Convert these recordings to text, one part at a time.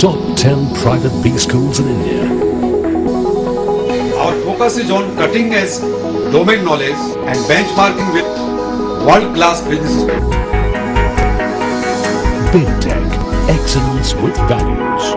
top 10 private B schools in India. Our focus is on cutting edge domain knowledge and benchmarking with world-class businesses. Big Tech, excellence with values.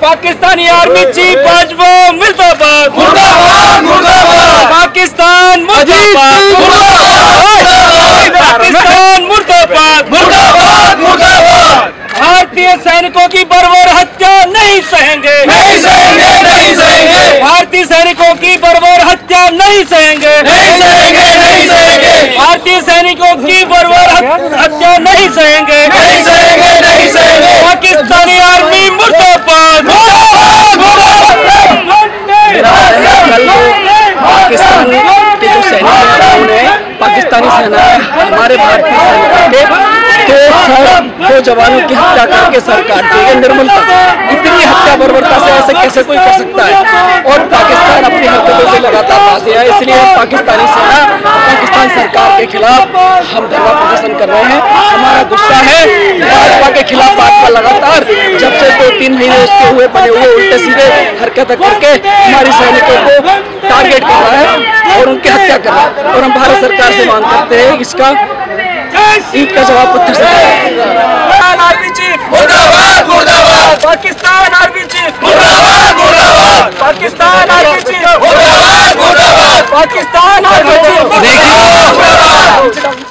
Pakistani army chief Bajwa ملتا آباد پاکستان ملتا آباد پاکستان مرد آباد بھارتی سینکوں کی برور ہتیا نہیں سہیں گے بھارتی سینکوں کی برور ہتیا نہیں سہیں گے بھارتی سینکوں کی برور ہتیا نہیں سہیں گے پاکستانی آرمی پاکستان کے جو سینک ہیں پاکستانی سینا ہمارے بھارتی سینکوں کے دو سر دو جوانوں کی ہتیا کر کے سرکار دی یہ نرملتا اتنی ہتیا بربرتا سے ایسے کیسے کوئی کر سکتا ہے اور پاکستان اپنی حرکتوں سے لگاتار بازی ہے اس لیے پاکستانی سینا کے خلاف ہم دھرنا پردرشن کر رہے ہیں۔ ہمارا غصہ ہے بھاجپا کے خلاف بھاجپا لگاتار۔ جب سے دو تین مہینے اس کے ہوئے بنے ہوئے الٹے سیدھے حرکت کر کے ہماری سینکوں کو ٹارگیٹ کر رہا ہے اور ان کی ہتیا کر رہا ہے۔ اور ہم بھارت سرکار سے مانگ کرتے ہیں اس کا عید کا جواب پتھر سے۔ Pakistan army chief Pakistan army chief Pakistan army chief Pakistan army chief Tchau!